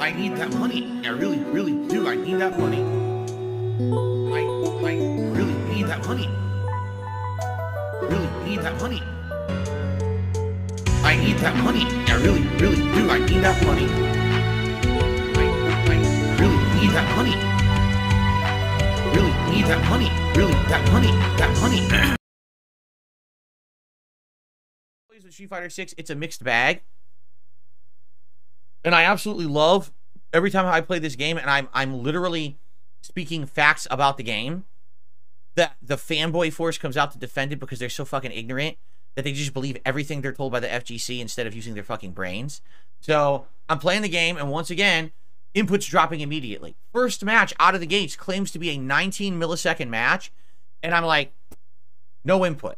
I need that money. I really, really do. I need that money. I, I really need that money. Really need that money. I need that money. I really, really do. I need that money. I, I really need that money. Really need that money. Really, that money. That money. With Street Fighter 6, it's a mixed bag. And I absolutely love every time I play this game, and I'm I'm literally speaking facts about the game. That the fanboy force comes out to defend it because they're so fucking ignorant that they just believe everything they're told by the FGC instead of using their fucking brains. So I'm playing the game, and once again, inputs dropping immediately. First match out of the gates claims to be a 19 millisecond match, and I'm like, no input.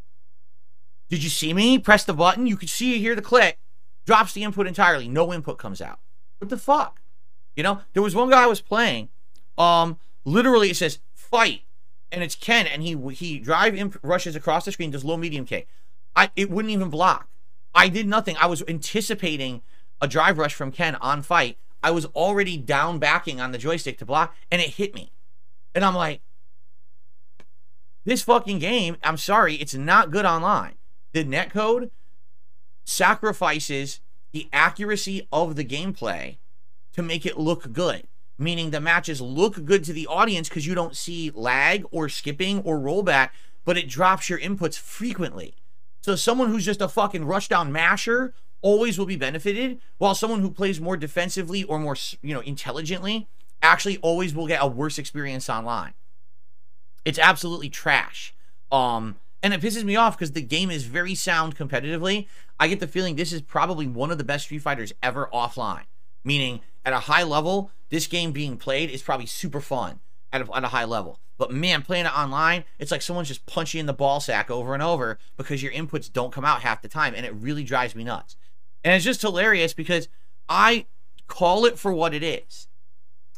Did you see me? Press the button. You could see you hear the click. Drops the input entirely. No input comes out. What the fuck? You know, there was one guy I was playing. Um, literally it says fight, and it's Ken, and he he drive imp- rushes across the screen, does low medium K. I it wouldn't even block. I did nothing. I was anticipating a drive rush from Ken on fight. I was already down backing on the joystick to block, and it hit me. And I'm like, this fucking game, I'm sorry, it's not good online. The netcode sacrifices the accuracy of the gameplay to make it look good. Meaning the matches look good to the audience because you don't see lag or skipping or rollback, but it drops your inputs frequently. So someone who's just a fucking rushdown masher always will be benefited, while someone who plays more defensively or more, you know, intelligently actually always will get a worse experience online. It's absolutely trash. Um, and it pisses me off because the game is very sound competitively. I get the feeling this is probably one of the best Street Fighters ever offline. Meaning, at a high level, this game being played is probably super fun at a, at a high level. But man, playing it online, it's like someone's just punching in the ball sack over and over because your inputs don't come out half the time, and it really drives me nuts. And it's just hilarious because I call it for what it is.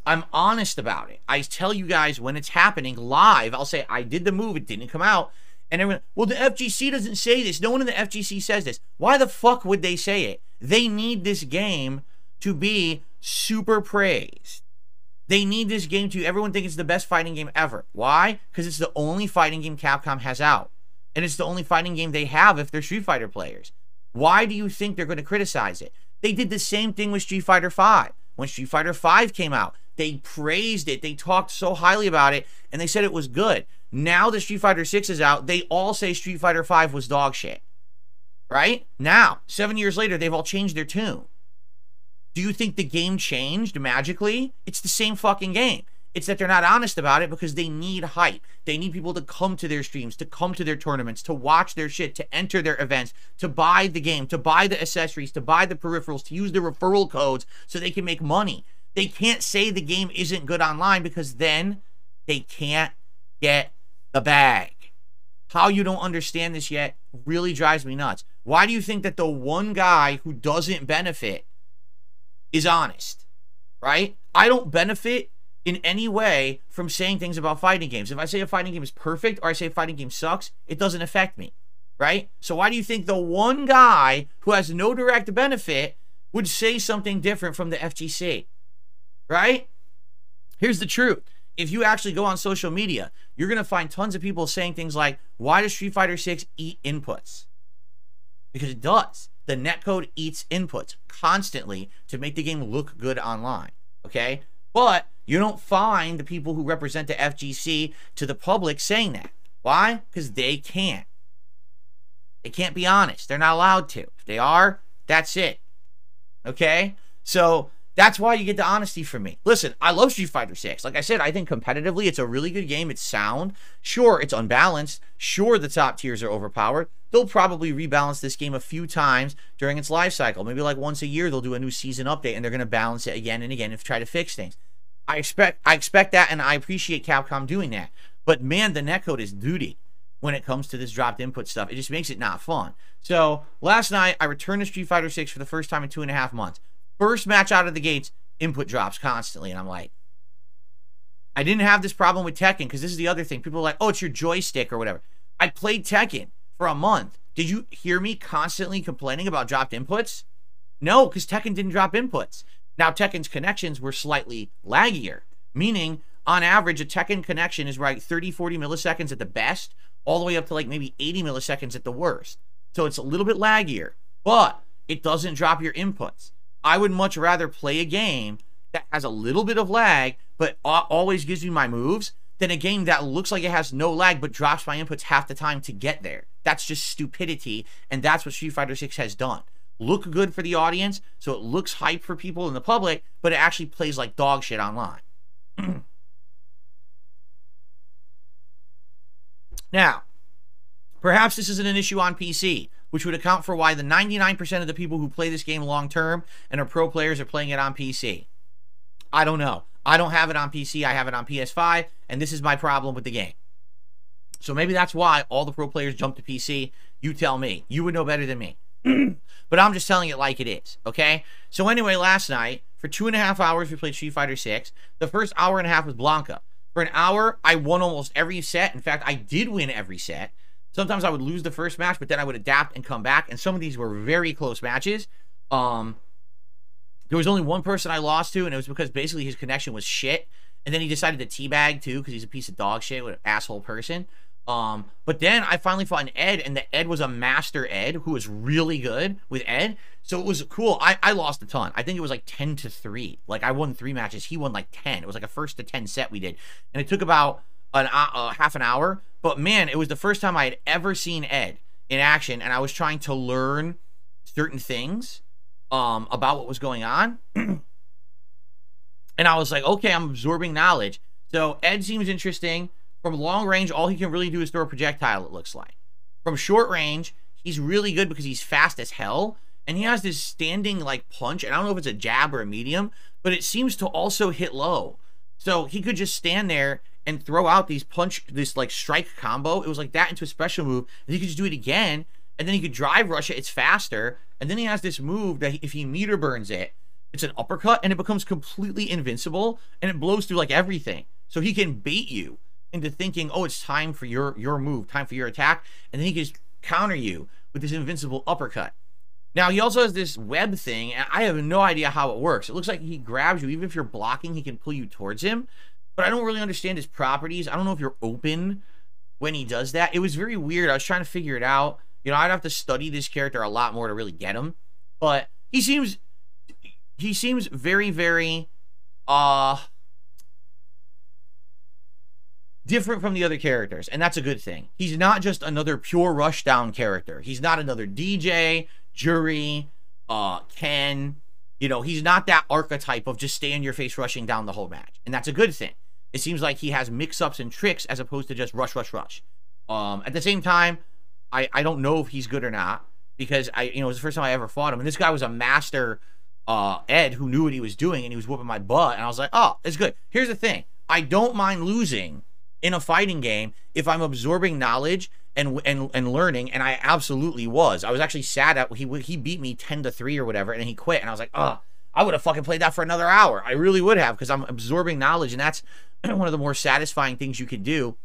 I'm honest about it. I tell you guys when it's happening live. I'll say I did the move, it didn't come out. And everyone, well, the FGC doesn't say this. No one in the FGC says this. Why the fuck would they say it? They need this game to be super praised. They need this game to everyone think it's the best fighting game ever. Why? Because it's the only fighting game Capcom has out. And it's the only fighting game they have if they're Street Fighter players. Why do you think they're going to criticize it? They did the same thing with Street Fighter V. When Street Fighter V came out, they praised it. They talked so highly about it and they said it was good. Now that Street Fighter 6 is out, they all say Street Fighter 5 was dog shit. Right? Now, seven years later, they've all changed their tune. Do you think the game changed magically? It's the same fucking game. It's that they're not honest about it because they need hype. They need people to come to their streams, to come to their tournaments, to watch their shit, to enter their events, to buy the game, to buy the accessories, to buy the peripherals, to use the referral codes so they can make money. They can't say the game isn't good online because then they can't get the bag. How you don't understand this yet really drives me nuts. Why do you think that the one guy who doesn't benefit is honest? Right? I don't benefit in any way from saying things about fighting games. If I say a fighting game is perfect or I say a fighting game sucks, it doesn't affect me. Right? So why do you think the one guy who has no direct benefit would say something different from the FGC? Right? Here's the truth if you actually go on social media, you're going to find tons of people saying things like, why does Street Fighter 6 eat inputs? Because it does. The netcode eats inputs constantly to make the game look good online. Okay? But you don't find the people who represent the FGC to the public saying that. Why? Because they can't. They can't be honest. They're not allowed to. If they are, that's it. Okay? So that's why you get the honesty from me. Listen, I love Street Fighter 6. Like I said, I think competitively it's a really good game. It's sound. Sure, it's unbalanced. Sure, the top tiers are overpowered. They'll probably rebalance this game a few times during its life cycle. Maybe like once a year they'll do a new season update and they're going to balance it again and again and try to fix things. I expect I expect that and I appreciate Capcom doing that. But man, the netcode is duty when it comes to this dropped input stuff. It just makes it not fun. So last night I returned to Street Fighter 6 for the first time in two and a half months. First match out of the gates, input drops constantly. And I'm like, I didn't have this problem with Tekken because this is the other thing. People are like, oh, it's your joystick or whatever. I played Tekken for a month. Did you hear me constantly complaining about dropped inputs? No, because Tekken didn't drop inputs. Now, Tekken's connections were slightly laggier, meaning on average, a Tekken connection is right 30, 40 milliseconds at the best, all the way up to like maybe 80 milliseconds at the worst. So it's a little bit laggier, but it doesn't drop your inputs. I would much rather play a game that has a little bit of lag, but always gives me my moves than a game that looks like it has no lag but drops my inputs half the time to get there. That's just stupidity, and that's what Street Fighter 6 has done. Look good for the audience, so it looks hype for people in the public, but it actually plays like dog shit online. now, perhaps this isn't an issue on PC, which would account for why the 99% of the people who play this game long term and are pro players are playing it on PC. I don't know. I don't have it on PC, I have it on PS5, and this is my problem with the game. So maybe that's why all the pro players jump to PC. You tell me. You would know better than me. but I'm just telling it like it is, okay? So anyway, last night, for two and a half hours, we played Street Fighter 6. The first hour and a half was Blanka. For an hour, I won almost every set. In fact, I did win every set. Sometimes I would lose the first match, but then I would adapt and come back. And some of these were very close matches. Um, there was only one person I lost to, and it was because basically his connection was shit. And then he decided to teabag too, because he's a piece of dog shit with an asshole person. Um, but then I finally fought an Ed, and the Ed was a master Ed who was really good with Ed. So it was cool. I, I lost a ton. I think it was like 10 to 3. Like I won three matches. He won like 10. It was like a first to 10 set we did. And it took about an uh, half an hour. But man, it was the first time I had ever seen Ed in action. And I was trying to learn certain things um, about what was going on. and I was like, okay, I'm absorbing knowledge. So Ed seems interesting. From long range, all he can really do is throw a projectile, it looks like. From short range, he's really good because he's fast as hell. And he has this standing like punch. And I don't know if it's a jab or a medium, but it seems to also hit low. So he could just stand there and throw out these punch, this like strike combo. It was like that into a special move. And he could just do it again. And then he could drive rush it. It's faster. And then he has this move that if he meter burns it, it's an uppercut and it becomes completely invincible and it blows through like everything. So he can bait you into thinking, oh, it's time for your your move, time for your attack, and then he can just counter you with this invincible uppercut. Now he also has this web thing, and I have no idea how it works. It looks like he grabs you, even if you're blocking, he can pull you towards him. But I don't really understand his properties. I don't know if you're open when he does that. It was very weird. I was trying to figure it out. You know, I'd have to study this character a lot more to really get him. But he seems he seems very, very uh different from the other characters, and that's a good thing. He's not just another pure rushdown character. He's not another DJ, Juri, uh, Ken. You know, he's not that archetype of just stay in your face rushing down the whole match, and that's a good thing. It seems like he has mix-ups and tricks as opposed to just rush, rush, rush. Um, at the same time, I I don't know if he's good or not because I you know it was the first time I ever fought him, and this guy was a master uh, Ed who knew what he was doing, and he was whooping my butt, and I was like, oh, it's good. Here's the thing: I don't mind losing in a fighting game if I'm absorbing knowledge and and and learning and I absolutely was. I was actually sad at he he beat me 10 to 3 or whatever and he quit and I was like, "Oh, I would have fucking played that for another hour. I really would have because I'm absorbing knowledge and that's one of the more satisfying things you could do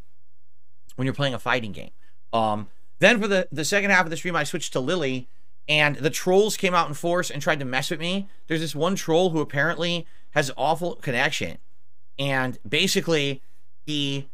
when you're playing a fighting game. Um then for the the second half of the stream I switched to Lily and the trolls came out in force and tried to mess with me. There's this one troll who apparently has awful connection and basically he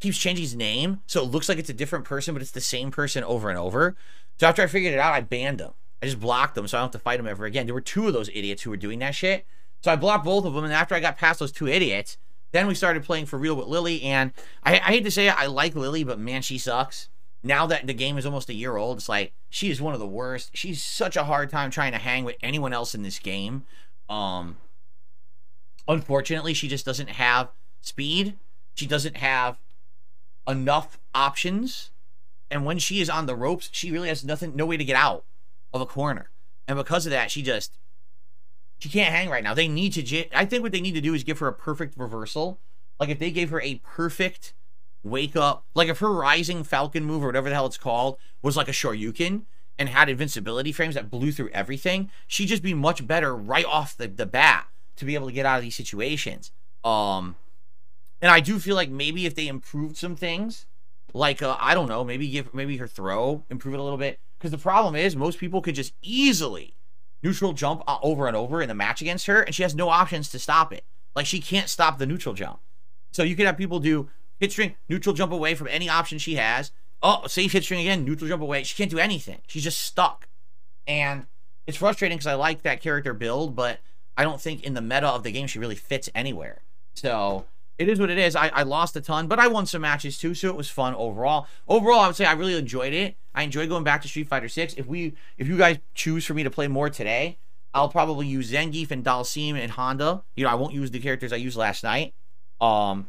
keeps changing his name, so it looks like it's a different person, but it's the same person over and over. So after I figured it out, I banned him. I just blocked them so I don't have to fight them ever again. There were two of those idiots who were doing that shit. So I blocked both of them, and after I got past those two idiots, then we started playing for real with Lily. And I, I hate to say it, I like Lily, but man, she sucks. Now that the game is almost a year old, it's like she is one of the worst. She's such a hard time trying to hang with anyone else in this game. Um, unfortunately, she just doesn't have speed. She doesn't have enough options. And when she is on the ropes, she really has nothing, no way to get out of a corner. And because of that, she just, she can't hang right now. They need to, I think what they need to do is give her a perfect reversal. Like if they gave her a perfect wake up, like if her rising falcon move or whatever the hell it's called was like a Shoryuken and had invincibility frames that blew through everything, she'd just be much better right off the, the bat to be able to get out of these situations. Um, and I do feel like maybe if they improved some things, like uh, I don't know, maybe give maybe her throw improve it a little bit. Because the problem is most people could just easily neutral jump uh, over and over in the match against her, and she has no options to stop it. Like she can't stop the neutral jump. So you could have people do hit string, neutral jump away from any option she has. Oh, safe hit string again, neutral jump away. She can't do anything. She's just stuck. And it's frustrating because I like that character build, but I don't think in the meta of the game she really fits anywhere. So it is what it is. I, I lost a ton, but I won some matches too, so it was fun overall. Overall, I would say I really enjoyed it. I enjoyed going back to Street Fighter 6. If we if you guys choose for me to play more today, I'll probably use Zangief and Dhalsim and Honda. You know, I won't use the characters I used last night. Um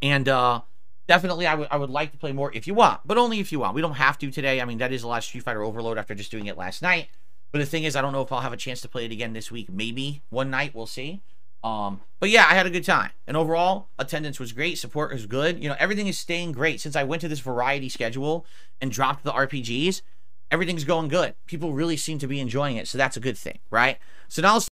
and uh definitely I would I would like to play more if you want, but only if you want. We don't have to today. I mean, that is a lot of Street Fighter Overload after just doing it last night. But the thing is, I don't know if I'll have a chance to play it again this week. Maybe one night, we'll see. Um, but yeah, I had a good time. And overall, attendance was great. Support was good. You know, everything is staying great. Since I went to this variety schedule and dropped the RPGs, everything's going good. People really seem to be enjoying it. So that's a good thing, right? So now let's